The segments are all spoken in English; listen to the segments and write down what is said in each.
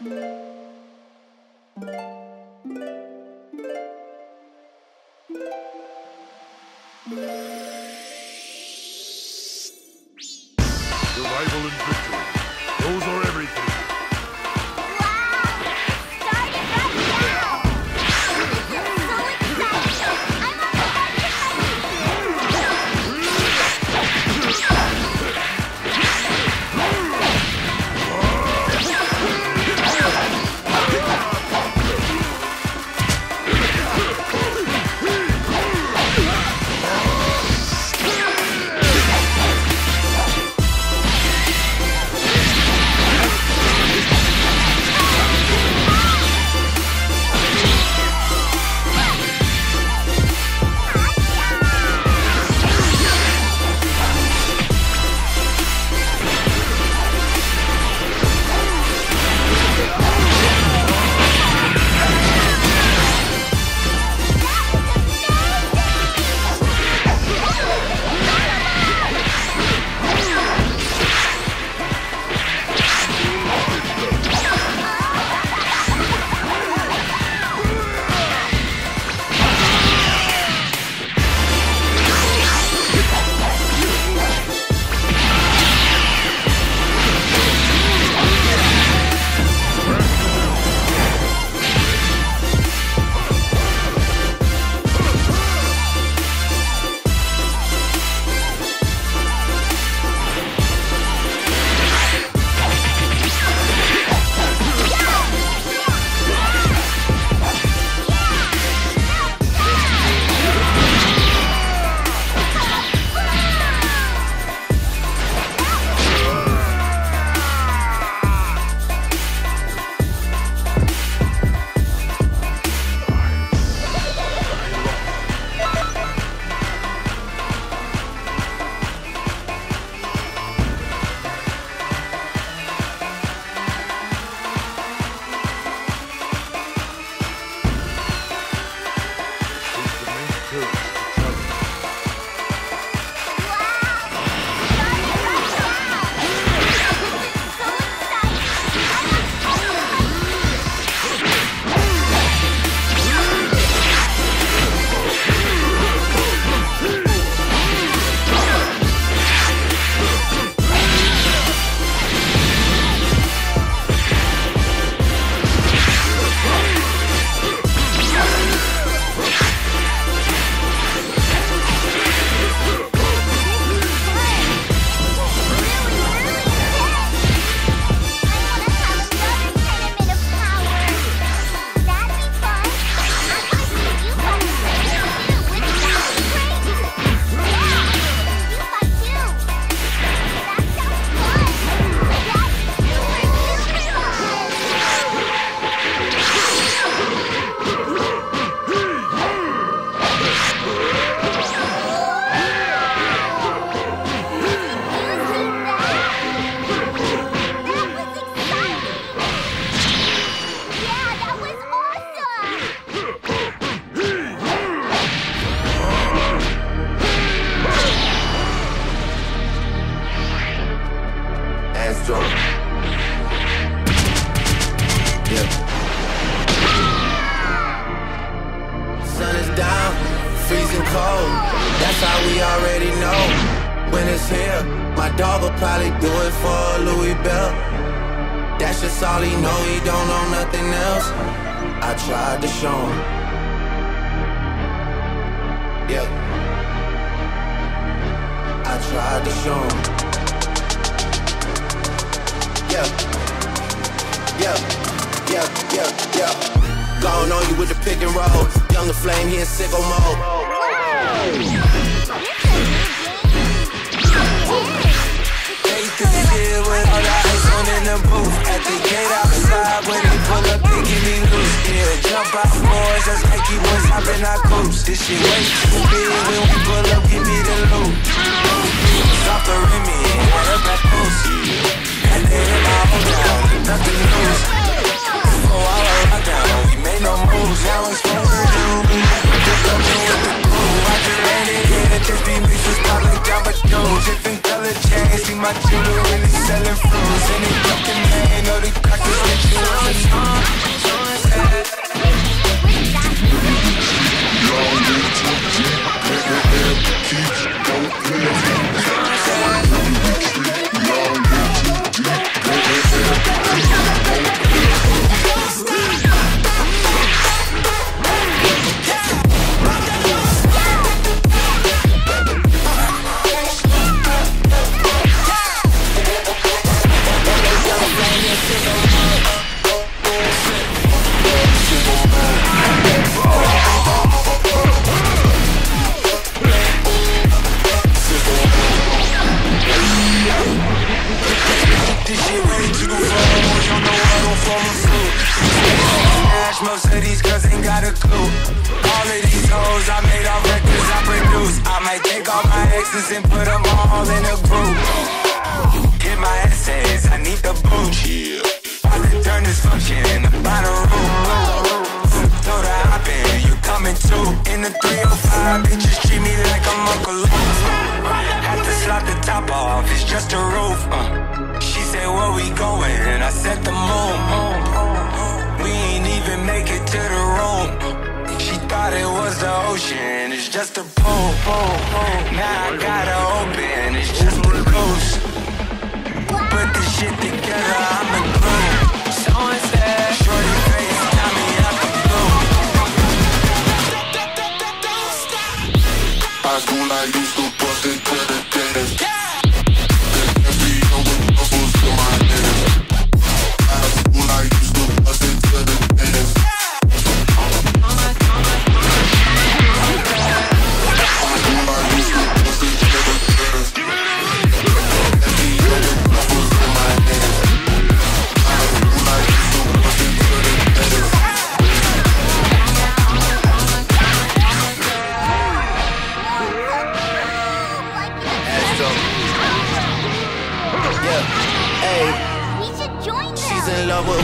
Música That's how we already know. When it's here, my dog will probably do it for Louis Bell. That's just all he know, he don't know nothing else. I tried to show him. Yeah. I tried to show him. Yeah. Yeah. Yeah. Yeah. Yeah. Gone on you with the pick and roll. Younger flame, he in sicko mode. When they pull up, they give me loose. Yeah, jump out boys, just like you was hopping our coops. This shit way too big when we pull up, give me the loot. Stop the Remy, and the back post. And then my hold down, nothing to lose. Oh, I rock down, we made no moves. Now it's to do. Just come in with the crew. I just landed here, just be mixed with pop like Jamba Juice. Different color chains, see my jewelry selling fruits. And they fucking man, know the crackers that you want to know. Girls ain't got a clue. All of these hoes I made off records I produce. I might take all my exes and put them all in a group. Get my essays, I need the boot. I can turn this function in the bottom room. Throw the hop in, you coming too. In the 305, bitches treat me like I'm Uncle Luke. Have to slap the top off, it's just a roof. Uh. She said, where we going? And I said the moon. We ain't even ocean, it's just a pool. Now I gotta open, it's just a ghost. Put this shit together,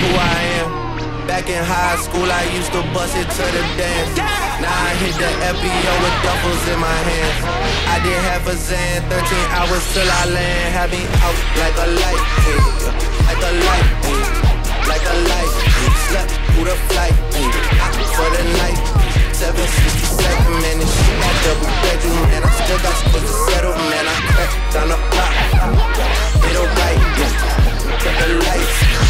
who I am. Back in high school, I used to bust it to the dance. Now I hit the FBO with duffels in my hands. I did half a Zan, 13 hours till I land. Had me out like a light, yeah, like a light, yeah, like a light. yeah. Slept through the flight, out for the night. 767, man, this shit got double bedroom, man. I still got scores to settle, man. I cracked down the block. Hit a right, yeah. The lights,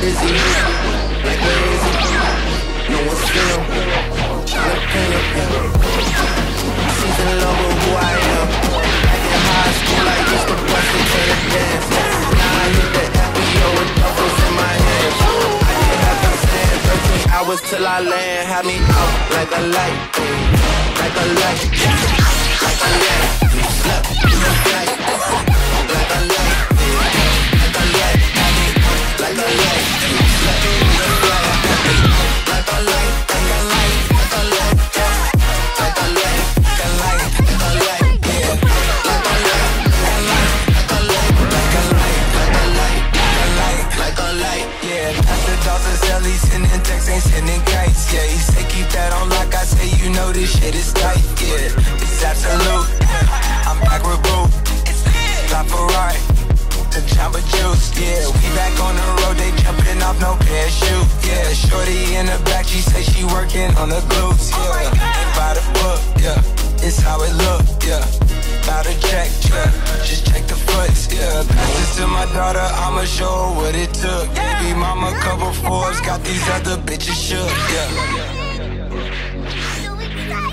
dizzy. Like where is he? No one's still. She's in love with who I am. Back in high school, I used to bust it to the dance. Now I hit the FBO with duffels in my hands. I did have to stand 13 hours till I land. Had me out like a light, like a light, like a light. Slept through the flight, yeah. We back on the road, they jumping off no parachute, yeah. Shorty in the back, she say she working on the glutes, yeah. Ain't by the book, yeah. It's how it look, yeah. About to check, yeah. Just check the foots, yeah. Pass this to my daughter, I'ma show her what it took. Baby mama cover Forbes, got these other bitches shook, yeah. So excited.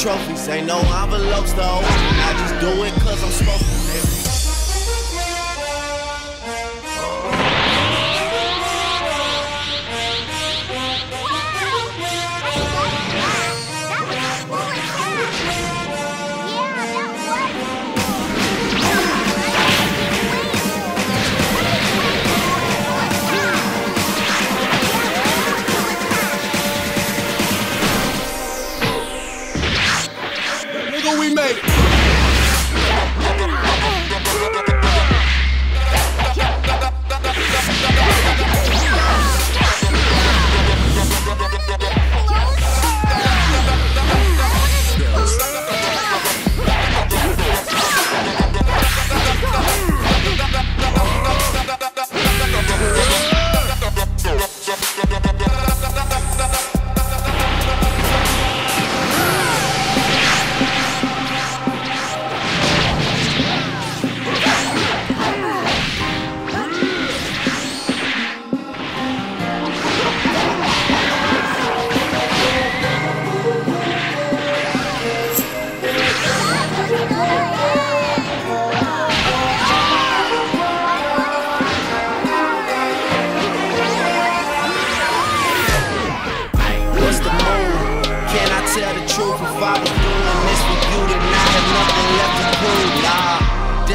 trophies, ain't no envelopes though. I just do it cause I'm smoking.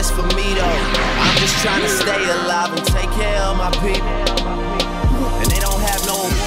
best for me though. I'm just trying to stay alive and take care of my people. And they don't have no